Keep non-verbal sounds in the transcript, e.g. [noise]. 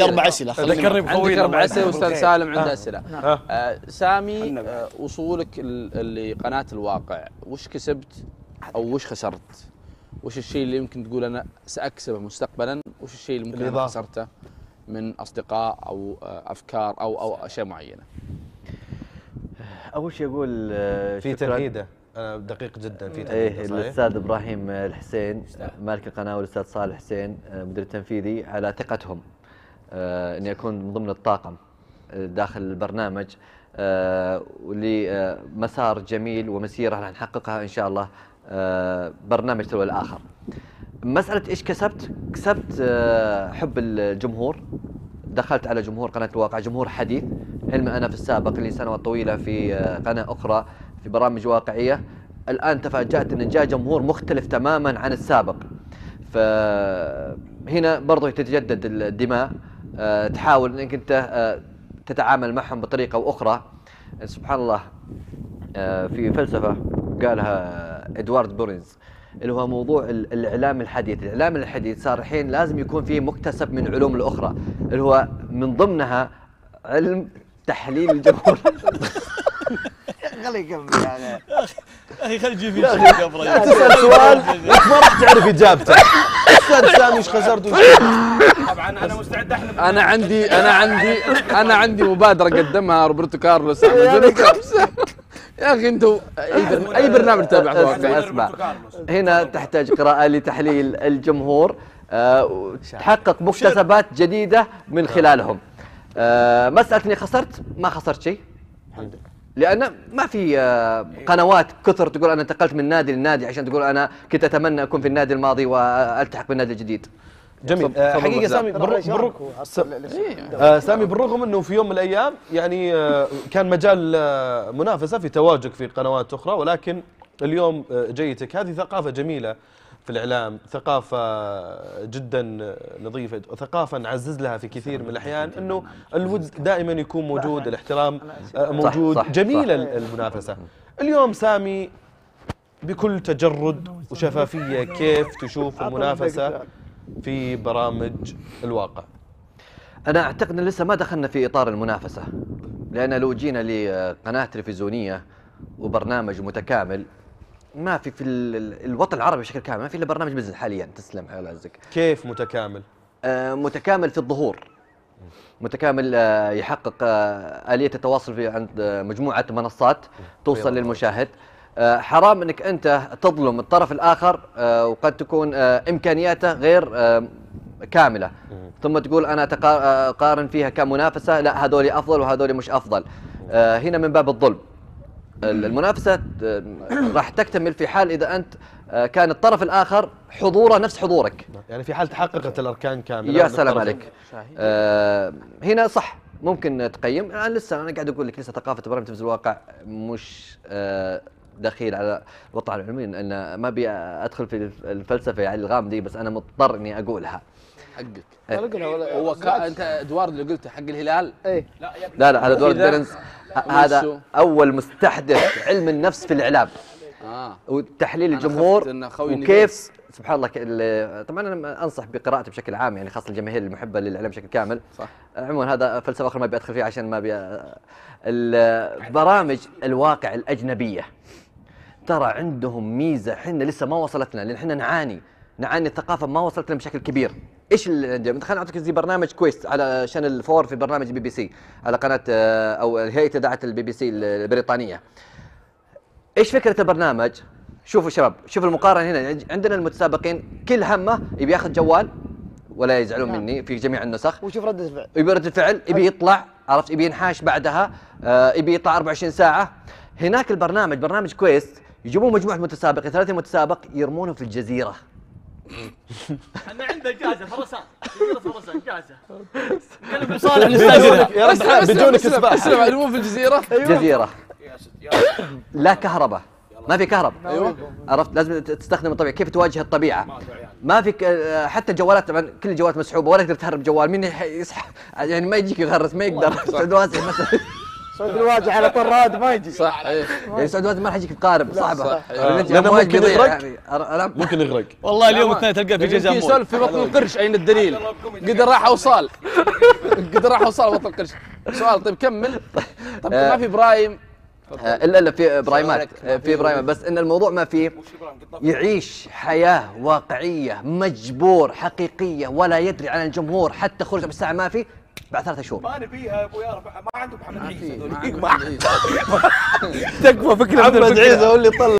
أربع أسئلة ذكرني عندك بخوينا أربع أسئلة وأستاذ. سالم عنده أسئلة آه. آه سامي آه وصولك لقناه الواقع وش كسبت أو وش خسرت؟ وش الشيء اللي يمكن تقول أنا سأكسبه مستقبلا؟ وش الشيء اللي ممكن. خسرته من أصدقاء أو آه أفكار أو أو أشياء معينة؟ أول شيء أقول آه، في. تمهيده أنا دقيق جدا في إيه؟ الأستاذ إبراهيم الحسين مالك القناة والأستاذ صالح حسين آه، مدير التنفيذي على ثقتهم آه، إني أكون من ضمن الطاقم آه، داخل البرنامج آه، ولمسار جميل ومسيرة راح نحققها إن شاء الله آه، برنامج تلو الآخر. مسألة إيش كسبت؟ كسبت آه، حب الجمهور. دخلت على جمهور قناة الواقع جمهور حديث. علما أنا في السابق لي سنوات طويلة في آه، قناة أخرى في برامج واقعية. الآن تفاجأت إن جاء جمهور مختلف تماما عن السابق. فهنا برضو تتجدد الدماء. آه، تحاول إنك أنت آه، تتعامل معهم بطريقة أو أخرى. سبحان الله آه، في فلسفة قالها إدوارد بورينز اللي هو موضوع ال- الإعلام الحديث، الإعلام الحديث صار الحين لازم يكون فيه مكتسب من علوم الأخرى اللي هو من ضمنها علم تحليل الجمهور. [laughs] خليه يكمل يعني. أخي خلي يجي في شيء قبل تسال سؤال انت ما راح تعرف إجابته. أستاذ سامي إيش خسرت طبعا أنا مستعد احلف أنا عندي أنا عندي أنا عندي مبادرة قدمها روبرتو كارلوس يا أخي. أنتم أي أي برنامج تابع أسمع. هنا تحتاج قراءة لتحليل الجمهور آه، وتحقق مكتسبات جديدة من خلالهم. آه، مسألة اني خسرت؟ ما خسرت شيء. لأن ما في آه، قنوات كثر تقول أنا انتقلت من نادي لنادي عشان تقول أنا كنت أتمنى أكون في النادي الماضي وألتحق بالنادي الجديد. جميل. صب- آه، صب حقيقة الله سامي بالر- بالر- س- آه، سامي بالرغم إنه في يوم من الأيام يعني آه، كان مجال آه، منافسة في تواجد في قنوات أخرى ولكن اليوم جيتك. هذه ثقافة جميلة. في الإعلام ثقافة جدا نظيفة وثقافة نعزز لها في كثير من الأحيان إنه الود دائما يكون موجود الاحترام آه، موجود صح. المنافسة. اليوم سامي بكل تجرد وشفافية كيف تشوف المنافسة في برامج الواقع؟ أنا أعتقد أن لسه ما دخلنا في إطار المنافسة لأن لو جينا لقناة تلفزيونية وبرنامج متكامل ما في في ال- ال- الوطن العربي بشكل كامل ما في إلا برنامج بزنس حاليا تسلم على عزك كيف متكامل؟ آه، متكامل في الظهور. متكامل آه، يحقق آه، آلية التواصل في عند آه، مجموعة منصات توصل للمشاهد. آه، حرام إنك أنت تظلم الطرف الآخر آه، وقد تكون آه، إمكانياته غير آه، كاملة. ثم تقول أنا أقارن فيها كمنافسة لا هذول أفضل وهذول مش أفضل. هنا من باب الظلم. ال- المنافسة آه، راح تكتمل في حال إذا أنت آه، كان الطرف الآخر حضوره نفس حضورك. يعني في حال تحققت الأركان كاملة يا سلام عليك. آه هنا صح ممكن تقيم. أنا لسه أنا قاعد أقول لك لسه ثقافة برامج تلفزيون الواقع مش آه دخيل على الوطن العلمي لأن ما أبي أدخل في الف- الفلسفة يعني الغامضة بس أنا مضطر إني أقولها. حقك. هو أنت إدوارد اللي قلته حق الهلال؟ لا لا هذا دور كذا بيرنز. هذا. أول مستحدث علم النفس في الإعلام. آه. وتحليل الجمهور وكيف سبحان الله طبعا أنا أنصح بقراءته بشكل عام يعني خاصة الجماهير المحبة للإعلام بشكل كامل. صح. عموما هذا فلسفة أخرى ما ابي ادخل فيها عشان ما ابي البرامج الواقع الأجنبية. ترى عندهم ميزة إحنا لسه ما وصلتنا لأن إحنا نعاني. نعاني الثقافة ما وصلت لنا بشكل كبير. إيش اللي عندهم خليني أعطيك زي برنامج quiz على Channel 4 في برنامج بي بي سي على قناة آه، أو هيئة إذاعة البي بي سي البريطانية. إيش فكرة البرنامج؟ شوفوا شباب شوفوا المقارنة هنا. عندنا المتسابقين كل همه يبي ياخذ جوال ولا يزعلون مني في جميع النسخ. وشوف رده الفعل. يبي رد الفعل يبي يطلع عرفت؟ يبي ينحاش بعدها آه يبي يطلع 24 ساعة. هناك البرنامج برنامج quiz يجيبون مجموعة متسابقين 30 متسابق يرمونهم في الجزيرة. أنا عنده جائزه فرسان. فرسان جائزه كلم صالح. نستاجرها يا رب بدونك اسلم سباحه اسلم في الجزيره جزيرة. لا كهرباء. ما في كهرباء. أيوه. عرفت؟ لازم تستخدم الطبيعة. كيف تواجه الطبيعة؟ ما في ك- آه، حتى الجوالات طبعا كل الجوالات مسحوبة ولا تقدر تهرب جوال. مين يصحى يعني ما يجيك يغرس ما يقدر. واسع مثلا. سعود الواجه على طراد ما يجي. صح إيه. يعني سعود الواجد ما راح يجيك بقارب صعبة. لأنه أمواج ممكن يغرق. يعني ممكن يغرق. والله اليوم اثنين تلقاه في جزء امور يسولف في بطن القرش اين الدليل. [laughs] قد راح أوصال. [laughs] قد راح أوصال بطن القرش. سؤال طيب كمل. طيب ما في إبراهيم؟ آه، إلا إلا في إبراهيمات. آه، في إبراهيمات. بس إن الموضوع ما فيه يعيش حياة واقعية مجبور حقيقية ولا يدري عن الجمهور حتى خروج بالساعة ما في بعد ثلاثة شهور. ما نبيها يا أبو يارب ما عندهم محمد عيسى. [laughs] تكفى فكرة محمد عيسى هو اللي طلع.